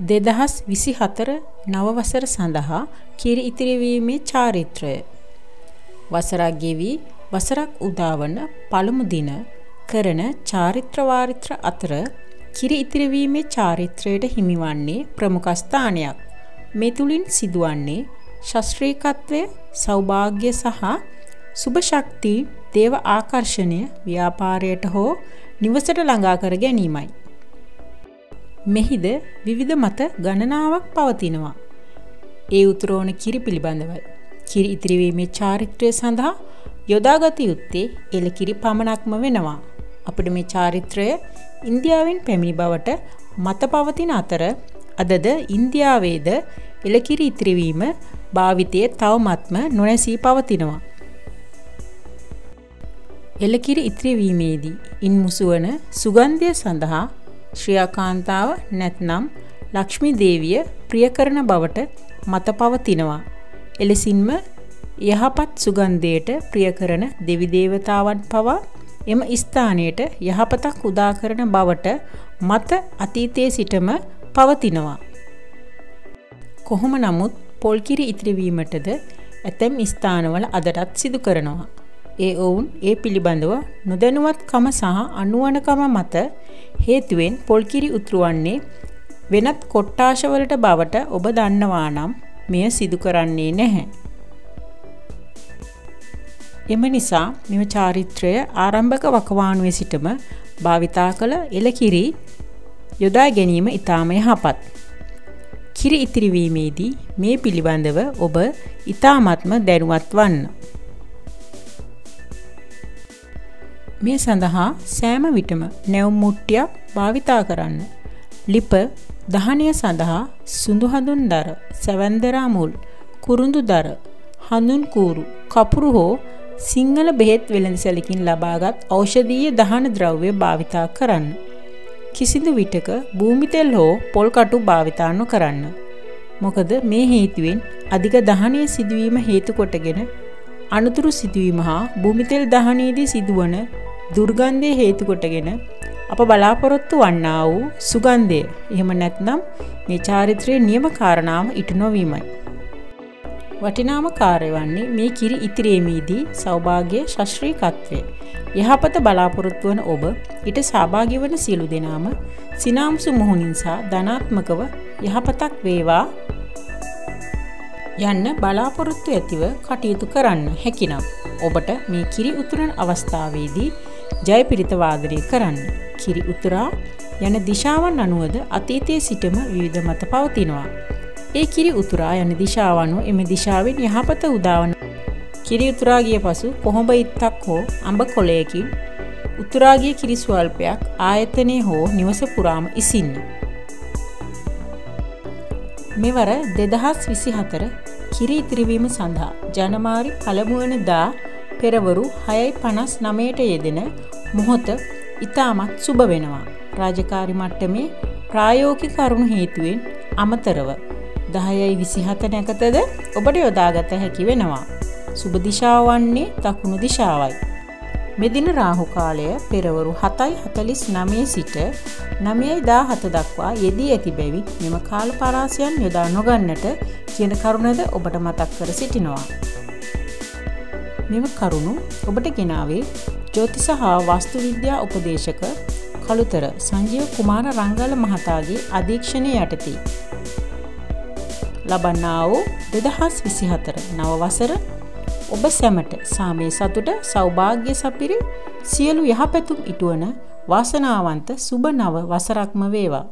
දෙදහස් විසි හතර නවවසර සඳහා කිරි ඉතිරිවීමේ චාරිත්‍රය. වසරක් ගෙවී වසරක් උදාවන පළමු දින කරන චාරිත්‍රවාරිත්‍ර අතර කිරි ඉතිරිවීමේ චාරිත්‍රයට හිමිවන්නේ ප්‍රමුඛස්ථානයක්. මේ තුළින් සිදුවන්නේ ශස්ත්‍රීකත්වය සෞභාග්‍ය සහ සුභශක්ති දේව ආකර්ෂණය ව්‍යාපාරයට හෝ නිවසට ළඟා කර ගැනීමයි. මෙහිද විවිධ මත ගණනාවක් පවතිනවා. ඒ උතුරෝණ කිරි පිළිබඳවයි. කිරි ඉතිරිවීමේ චාරිත්‍රය සඳහා යොදාගත යුත්තේ එලකිරි පමණක්ම වෙනවා. අපිට මේ චාරිත්‍රය ඉන්දියාවෙන් පැමිණි බවට මත පවතින අතර අදද ඉන්දියාවේද එලකිරි ඉතිරිවීම භාවිතය තවමත්ම නොනැසී පවතිනවා. එලකිරි ඉතිරිවීමේදී ඉන් මුසුවන සුගන්ධය සඳහා ශ්‍රියාකාන්තාව නැත්නම් ලක්ෂ්මි දේවිය ප්‍රිය කරන බවට මත පවතිනවා. එලෙසින්ම යහපත් සුගන්ධයට ප්‍රිය කරන දෙවි දේවතාවන් පවා එම ස්ථානයට යහපතක් උදා කරන බවට මත අතීතයේ සිටම පවතිනවා. කොහොම නමුත් පොල්කිරි ඉතිරිවීමටද ඇතැම් ස්ථානවල අදටත් සිදු කරනවා. ඒ ඔවුන් ඒ පිළිබඳව නොදැනුවත්කම සහ අනුවනකම මත හේතුවෙන් පොල්කිරි උතුරුවන්නේ වෙනත් කොට්ටාශවලට බවට ඔබ දන්නවා නම් මෙය සිදු කරන්නේ නැහැ. එම නිසා මෙම චාරිත්‍රය ආරම්භක වකවානුවේ සිටම භාවිතා කළ එලකිරි යොදා ගැනීම ඉතාම යහපත්. කිරි ඉතිරිවීමේදී මේ පිළිබඳව ඔබ ඉතාමත්ම දැනුවත් වන්න. මේ සඳහා සෑම විටම නැවුම් මුට්ටියක් භාවිතා කරන්න. ලිප දහනය සඳහා සුඳුහඳුන් දර සැවන්දරා මුල් කුරුඳු දර හඳුන් කූරු කපුරු හෝ සිංහල බෙහෙත් වෙළඳසැලකින් ලබාගත් ඖෂධීය දහන ද්‍රව්‍ය භාවිතා කරන්න. කිසිදු විටක භූමිතෙල් හෝ පොල්කටු භාවිතා නොකරන්න. මොකද මේ හේතුවෙන් අධික දහනය සිදුවීම හේතු කොටගෙන අනතුරු සිදුවීම හා භූමිතෙල් දහනයේදී සිදුවන දුර්ගන්ධය හේතු කොටගෙන අප බලාපොරොත්තු වන්නා වූ සුගන්ධය එහෙම නැත්නම් මේ චාරිත්‍රයේ නියම කාරණාව ඉටු නොවීමයි. වටිනාම කාර්ය වන්නේ මේ කිරි ඉතිරීමේදී සෞභාග්‍ය ශාස්ත්‍රීයත්වය. යහපත බලාපොරොත්තු වන ඔබ ඊට සහභාගී වන සියලු දෙනාම සිනාම්සු මුහුණින් සහ ධනාත්මකව යහපතක් වේවා යන්න බලාපොරොත්තු ඇතිව කටයුතු කරන්න හැකිනම් ඔබට මේ කිරි උතුරන අවස්ථාවේදී ජයපිරිත වාදනය කරන්න. කිරි උතුරා යන දිශාවන් අනුවද අතීතයේ සිටම විවිධ මත පවතිනවා. ඒ කිරි උතුරා යන දිශාවනුව එම දිශාවෙන් යහපත උදාවන කිරි උතුරාගිය පසු කොහොඹ ඉත්තක් හෝ අඹ කොලයකින් උතුරාගිය කිරි ස්වල්පයක් ආයතනය හෝ නිවස පුරාම ඉසින්න. මෙවර දෙදහස් විසි හතර කිරි ඉතිරිවීම සඳහා ජනමාරි පළමුුවන දා පෙරවරු හයයි පනස් නමයට යෙදෙන මොහොත ඉතාමත් සුභ වෙනවා. රාජකාරි මට්ටමේ ප්‍රායෝගික කරුණු හේතුවෙන් අමතරව දහයයි විසිහත නැකතද ඔබට යොදාගත හැකි වෙනවා. සුබ දිශාව වන්නේ දකුණු දිශාවයි. මෙදින රාහු කාලය පෙරවරු හතයි හතලිස් නමේ සිට නමයයි දා හත දක්වා යෙදී ඇති බැවි මෙම කාල පරාසයන් යොදා නොගන්නට කියන කරුණද ඔබට මතක් කර සිටිනවා. මෙම කරුණු ඔබට ගෙනාවේ ජෝතිස හා වස්තු විද්‍යා උපදේශක කළුතර සංජීව කුමාර රංගල මහතාගේ අධීක්ෂණය යටතී. ලබන්නා වූ දෙදහස් විසිහතර නවවසර ඔබ සැමට සාමය සතුට සෞභාග්‍ය සපිරි සියලු යහපැතුම් ඉටුවන වාසනාවන්ත සුභ නව වසරක්ම වේවා.